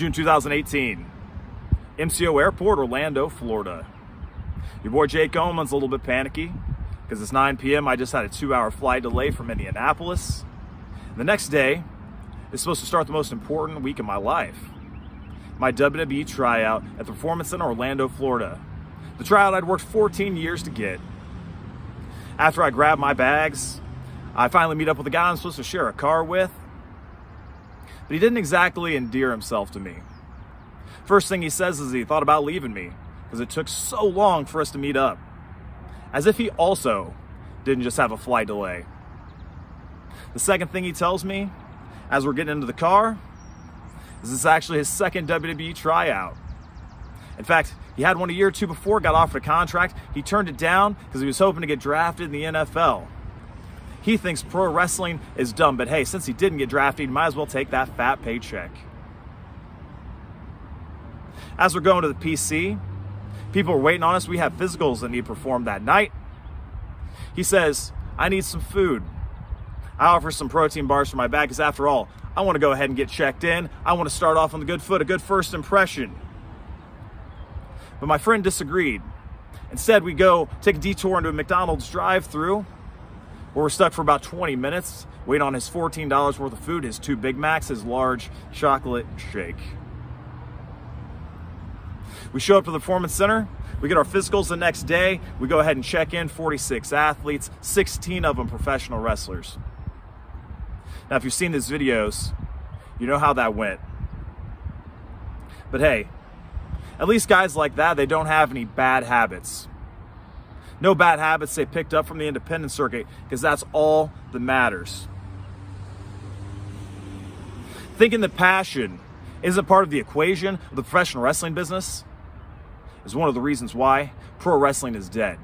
June 2018. MCO Airport, Orlando, Florida. Your boy Jake Omen's a little bit panicky because it's 9 p.m. I just had a two hour flight delay from Indianapolis. The next day is supposed to start the most important week of my life. My WWE tryout at the Performance Center, Orlando, Florida. The tryout I'd worked 14 years to get. After I grab my bags, I finally meet up with the guy I'm supposed to share a car with. But he didn't exactly endear himself to me. First thing he says is he thought about leaving me because it took so long for us to meet up. As if he also didn't just have a flight delay. The second thing he tells me as we're getting into the car is this actually his second WWE tryout. In fact, he had one a year or two before, got offered a contract. He turned it down because he was hoping to get drafted in the NFL. He thinks pro wrestling is dumb, but hey, since he didn't get drafted, might as well take that fat paycheck. As we're going to the PC, people are waiting on us. We have physicals that need performed that night. He says, I need some food. I offer some protein bars for my bag because after all, I want to go ahead and get checked in. I want to start off on the good foot, a good first impression. But my friend disagreed. Instead, we go take a detour into a McDonald's drive through where we're stuck for about 20 minutes, wait on his $14 worth of food, his two Big Macs, his large chocolate shake. We show up to the Performance Center. We get our physicals the next day. We go ahead and check in 46 athletes, 16 of them professional wrestlers. Now, if you've seen these videos, you know how that went. But hey, at least guys like that, they don't have any bad habits. No bad habits they picked up from the independent circuit because that's all that matters. Thinking that passion isn't part of the equation of the professional wrestling business is one of the reasons why pro wrestling is dead.